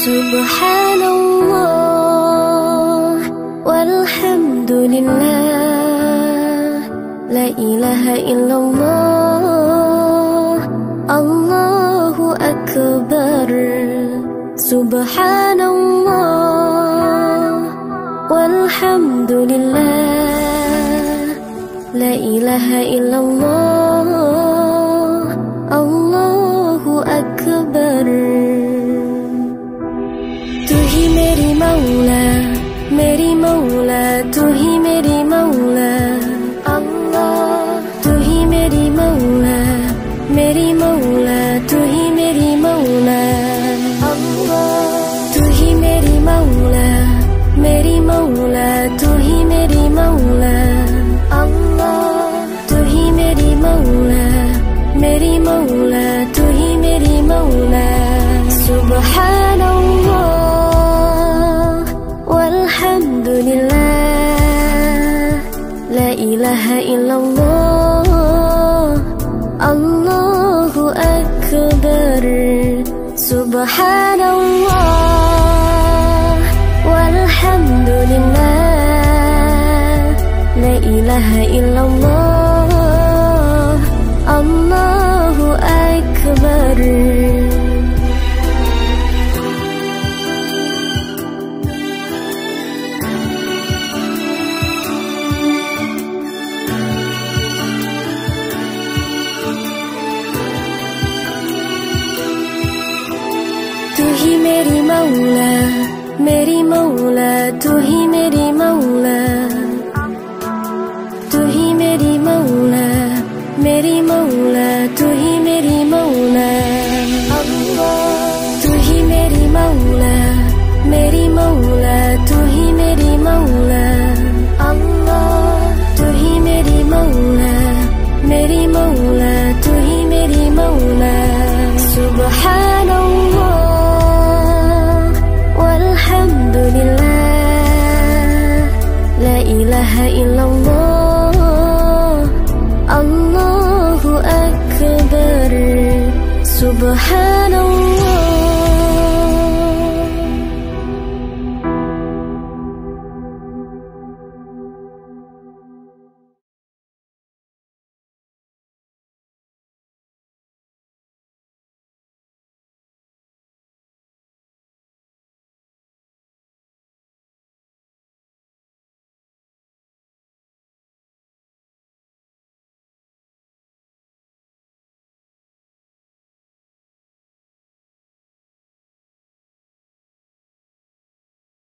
سبحان الله والحمد لله. لا إله إلا الله. الله أكبر. سبحان الله والحمد لله. لا إله إلا الله. मौला तू ही मेरी मौला अल्लाह तू ही मेरी मौला मेरी मौला तू ही मेरी मौला अल्लाह तू ही मेरी मौला मेरी मौला तू ही मेरी मौला अल्लाह तू ही मेरी मौला मेरी मौला तू ही मेरी मौला سبحان الله والحمد لله لا إله إلا الله. الله أكبر. سبحان الله والحمد لله لا إله إلا الله. الله أكبر. ही मेरी मौला मेरी मौला तू ही मेरी मौला तू ही मेरी मौला मेरी मौला तू ही मेरी मौला तू ही मेरी मौला मेरी मौला तू ही मेरी मौला अल्लाह ilaha illallah. Allahu Akbar. Subhanallah.